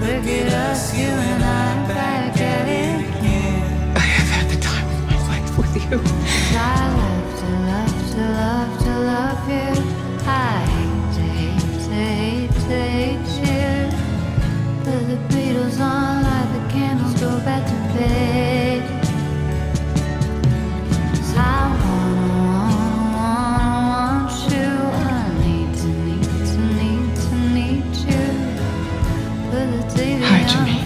Look at us, you and I, back at it again. I have had the time of my life with you. I love to love to love to love you. I hate to hate to hate to hate you. But the Beatles the candles, go back to Hi, Jimmy.